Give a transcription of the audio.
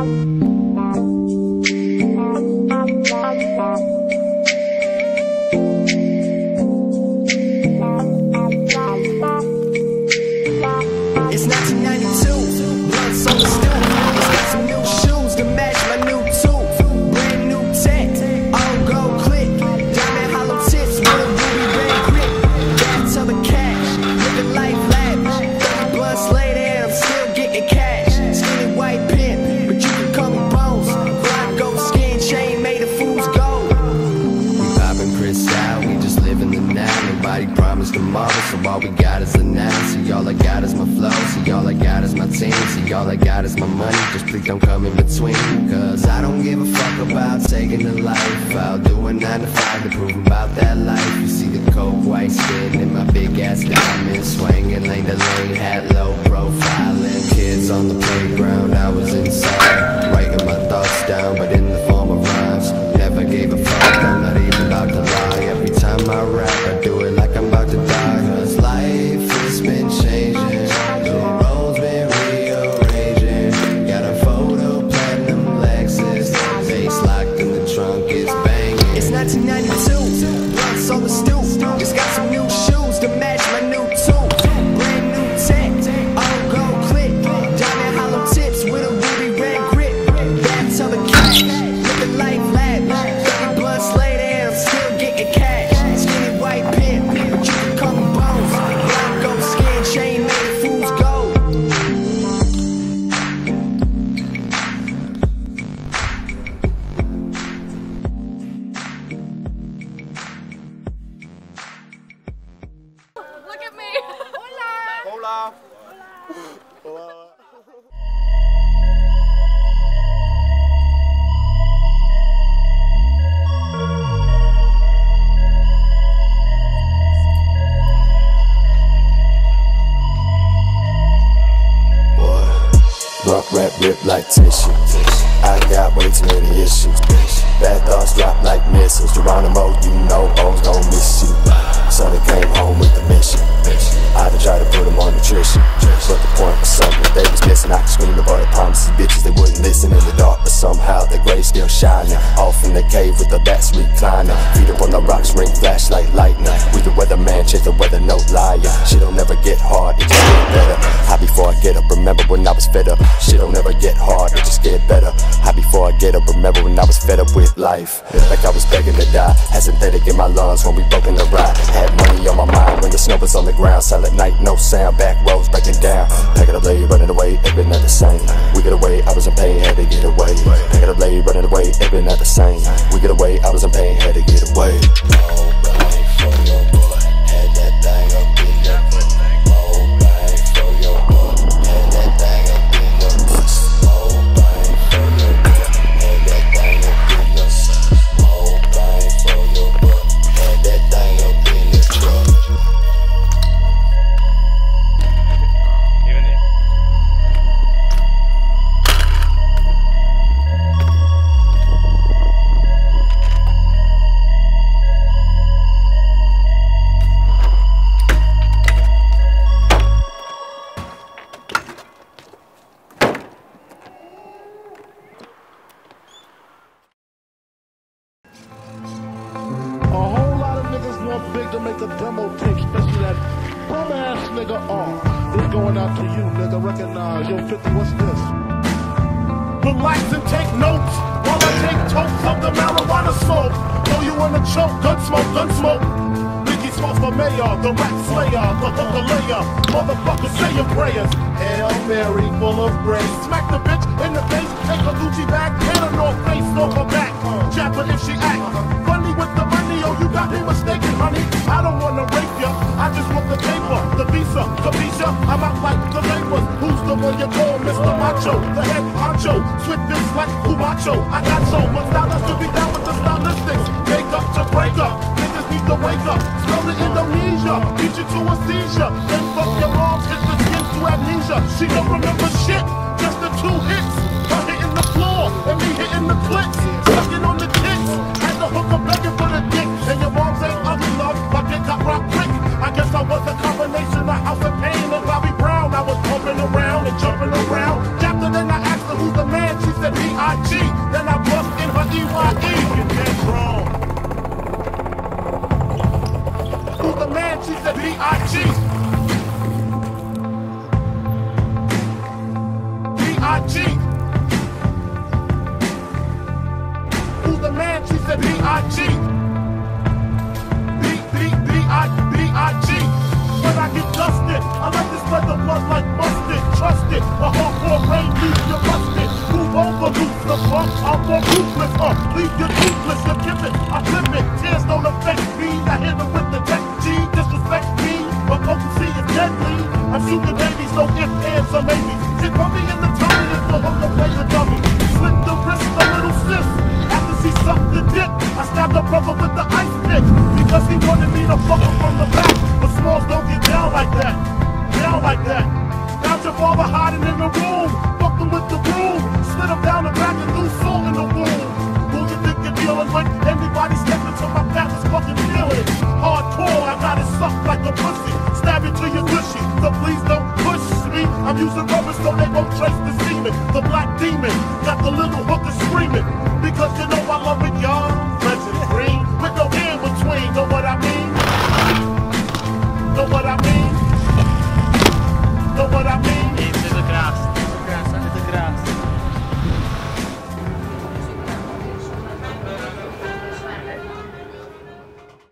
It's all I got is my money, just please don't come in between. Cause I don't give a fuck about taking a life. I'll do a 9 to 5 to prove about that life. You see the cold white skin Rock rap rip like tissue. I got way too many issues. Bad thoughts drop like missiles. Geronimo, you know Bones gon' miss you. With the bats reclining. Feet up on the rocks, ring flash like lightning. We the weatherman, chase the weather, no lying. Shit don't never get hard, it just get better. High before I get up, remember when I was fed up. Shit don't never get hard, it just get better. High before I get up, remember when I was fed up with life. Like I was begging to die. Had synthetic in my lungs when we broke in the ride. Had money on my mind when the snow was on the ground. Silent night, no sound, back roads breaking down. Packing up late, running away, it been the same. We get away, I was in pain, had. Running away, been not the same. We get away, I was in pain, had to get away. Want big to make a demo tape, especially that bum ass nigga R. It's going out to you, nigga. Recognize, yo, 50, what's this? Relax and take notes while I take totes of the marijuana smoke. Throw you in a choke, gun smoke, gun smoke. Biggie Smalls for mayor, the rat slayer, the hooker layer. Motherfuckers say your prayers. Hail Mary, full of grace. Smack the bitch in the face, take a Gucci bag, head honcho, swift this like Cubacho. I got so much dollars to be down with the stylistics. Make up to break up, niggas need to wake up. Smell the Indonesia, beat you to a seizure. Then fuck your moms, hit the skin to amnesia. She don't remember shit, just the two hits. the B.I.G. B.I.G. Who the man treats the B.I.G. B-B-B-I-B-I-G. When I get dusted, I like to spread the blood like mustard. Trust it, a hardcore pain leave you're busted. Move over, lose the fuck, I'm more ruthless, up, leave your using rubber so they gon' trace the semen. The black demon got the little hooker screaming because you know I love it.